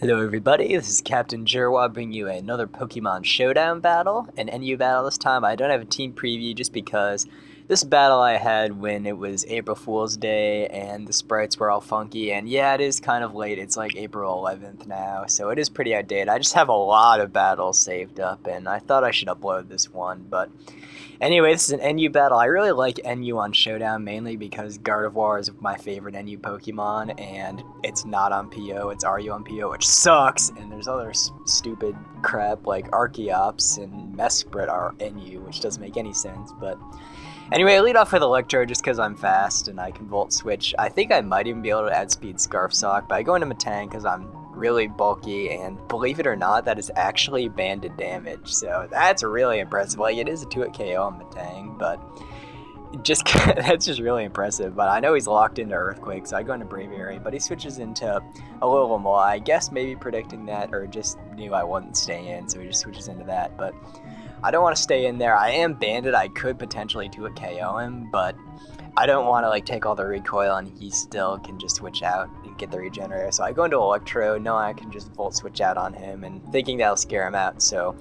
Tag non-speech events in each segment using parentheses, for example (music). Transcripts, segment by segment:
Hello everybody, this is Captain Jeraw bringing you another Pokemon Showdown battle, an NU battle this time. I don't have a team preview just because this battle I had when it was April Fool's Day and the sprites were all funky, and yeah, it is kind of late, it's like April 11th now, so it is pretty outdated. I just have a lot of battles saved up, and I thought I should upload this one, but Anyway, this is an NU battle. I really like NU on Showdown mainly because Gardevoir is my favorite NU Pokemon, and it's not on PO, it's RU on PO, which sucks. And there's other stupid crap like Archeops and Mesprit are NU, which doesn't make any sense. But anyway, I lead off with Electro just because I'm fast and I can Volt Switch. I think I might even be able to add Speed Scarf Sawk, but I go into Metang because I'm really bulky, and believe it or not, that is actually banded damage. So that's really impressive. Like it is a 2 hit KO on Metang, but just (laughs) that's just really impressive. But I know he's locked into Earthquake, so I go into Braviary, but he switches into Alomomola. I guess maybe predicting that, or just knew I wouldn't stay in, so he just switches into that. But I don't want to stay in there. I am banded. I could potentially do a KO him, but I don't want to like take all the recoil and he still can just switch out and get the regenerator. So I go into Electro, no I can just Volt Switch out on him and thinking that'll scare him out. So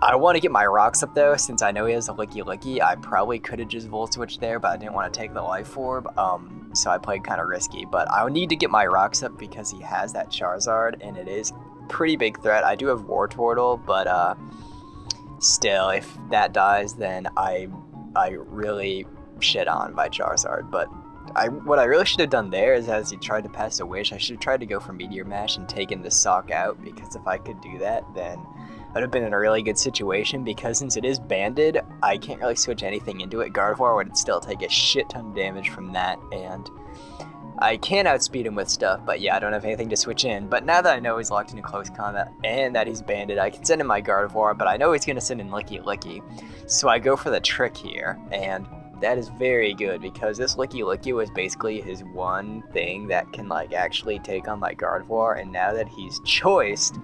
I want to get my rocks up though, since I know he has a Lickilicky. I probably could have just Volt Switch there, but I didn't want to take the Life Orb. Um, so I played kind of risky. But I need to get my rocks up because he has that Charizard and it is pretty big threat. I do have War Wartortle, but uh, still, if that dies, then I I really shit on by Charizard, but I what I really should have done there is as he tried to pass a wish, I should have tried to go for Meteor Mash and taken the Sawk out because if I could do that, then I'd have been in a really good situation because since it is banded, I can't really switch anything into it. Gardevoir would still take a shit ton of damage from that, and I can outspeed him with stuff, but yeah, I don't have anything to switch in. But now that I know he's locked into close combat and that he's banded, I can send in my Gardevoir, but I know he's going to send in Lickilicky. So I go for the trick here, and that is very good because this Lickilicky was basically his one thing that can like actually take on my Gardevoir and now that he's choiced,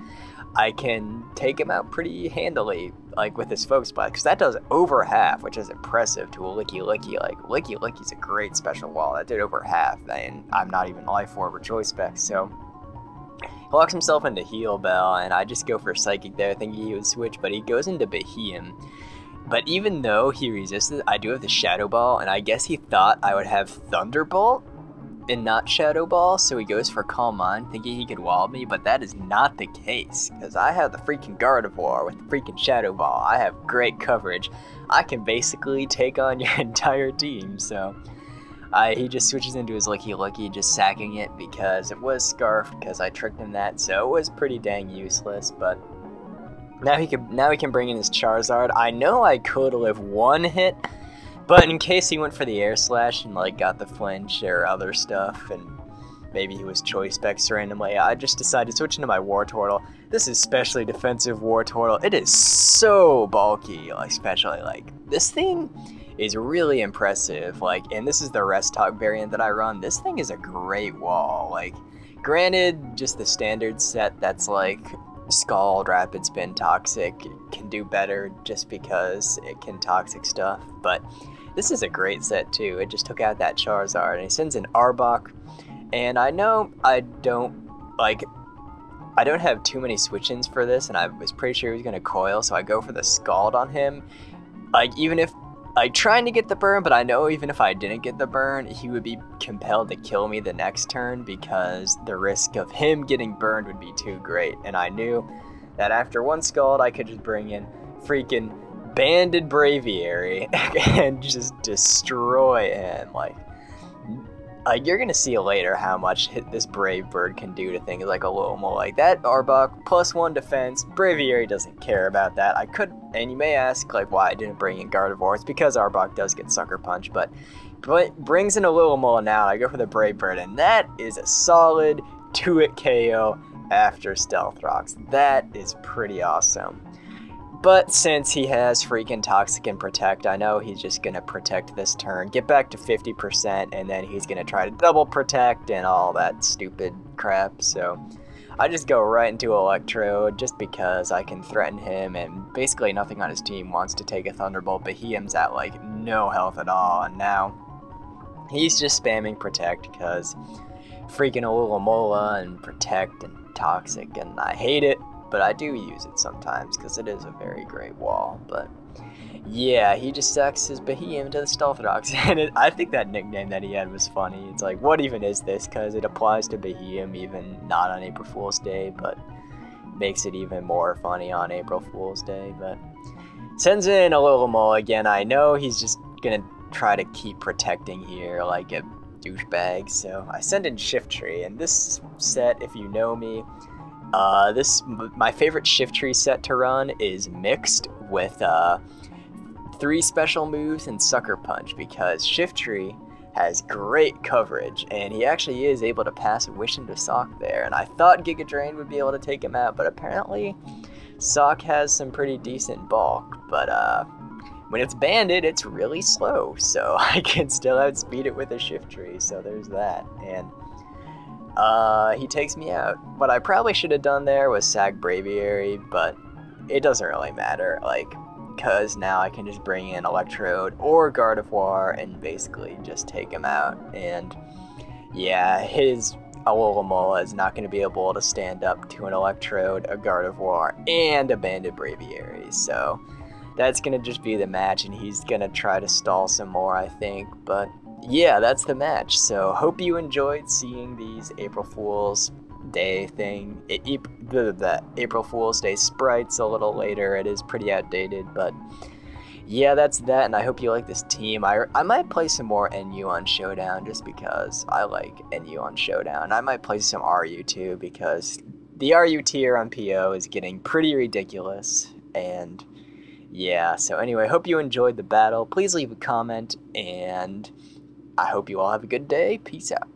I can take him out pretty handily like with his Focus Blast because that does over half, which is impressive to a Lickilicky. Like Lickilicky's a great special wall. That did over half and I'm not even Life Orb or Choice Spec, so. He locks himself into Heal Bell and I just go for Psychic there. Thinking he would switch, but he goes into Beheeyem but even though he resisted, I do have the Shadow Ball, and I guess he thought I would have Thunderbolt and not Shadow Ball, so he goes for Calm Mind, thinking he could wall me, but that is not the case, because I have the freaking Gardevoir with the freaking Shadow Ball. I have great coverage. I can basically take on (laughs) your entire team, so... He just switches into his Lickilicky, just sacking it because it was Scarf, because I tricked him that, so it was pretty dang useless, but now he can now he can bring in his Charizard. I know I could live one hit, but in case he went for the air slash and like got the flinch or other stuff, and maybe he was choice specs randomly, I just decided to switch into my Wartortle. This is especially defensive Wartortle. It is so bulky, especially like this thing is really impressive. Like, and this is the rest talk variant that I run. This thing is a great wall. Like, granted, just the standard set that's like Scald, Rapid Spin, Toxic can do better just because it can toxic stuff, but this is a great set too. It just took out that Charizard and he sends an Arbok, and I know I don't, like, I don't have too many switch-ins for this, and I was pretty sure he was going to coil, so I go for the Scald on him. Like, even if like trying to get the burn, but I know even if I didn't get the burn, he would be compelled to kill me the next turn because the risk of him getting burned would be too great. And I knew that after one Scald, I could just bring in freaking Banded Braviary (laughs) and just destroy him. Like, like you're gonna see later how much this brave bird can do to things like Alomomola like that Arbok plus one defense. Braviary doesn't care about that. I could, and you may ask like why I didn't bring in Gardevoir. It's because Arbok does get sucker punch, but but brings in Alomomola now. I go for the brave bird, and that is a solid two hit KO after Stealth Rocks. That is pretty awesome. But since he has freaking Toxic and Protect, I know he's just going to Protect this turn, get back to 50%, and then he's going to try to double Protect and all that stupid crap. So I just go right into Electro just because I can threaten him, and basically nothing on his team wants to take a Thunderbolt, but he ends at like no health at all, and now he's just spamming Protect because freaking Alomomola and Protect and Toxic, and I hate it, but I do use it sometimes because it is a very great wall. But yeah, he just sucks his Beheeyem to the Stealth Rocks, (laughs) and it, I think that nickname that he had was funny. It's like, what even is this? Because it applies to Beheeyem, even not on April Fool's Day, but makes it even more funny on April Fool's Day. But sends in Alomomola again. I know he's just gonna try to keep protecting here like a douchebag. So I send in Shiftry, and this set, if you know me, uh, this my favorite Shiftry set to run is mixed with uh, three special moves and Sucker Punch because Shiftry has great coverage, and he actually is able to pass Wish into Sawk there. And I thought Giga Drain would be able to take him out, but apparently Sawk has some pretty decent bulk. But uh, when it's banded, it's really slow, so (laughs) I can still outspeed it with a Shiftry. So there's that, and uh, he takes me out. What I probably should have done there was Sag Braviary, but it doesn't really matter. Like because now I can just bring in Electrode or Gardevoir and basically just take him out. And yeah, his Alomomola is not going to be able to stand up to an Electrode, a Gardevoir, and a Banded Braviary. So that's going to just be the match, and he's going to try to stall some more, I think. But yeah, that's the match. So hope you enjoyed seeing these April Fools Day thing. It, the, the April Fool's Day sprites a little later. It is pretty outdated, but yeah, that's that. And I hope you like this team. I, I might play some more NU on Showdown just because I like NU on Showdown. I might play some RU too because the RU tier on PO is getting pretty ridiculous. And yeah, so anyway, hope you enjoyed the battle. Please leave a comment and I hope you all have a good day. Peace out.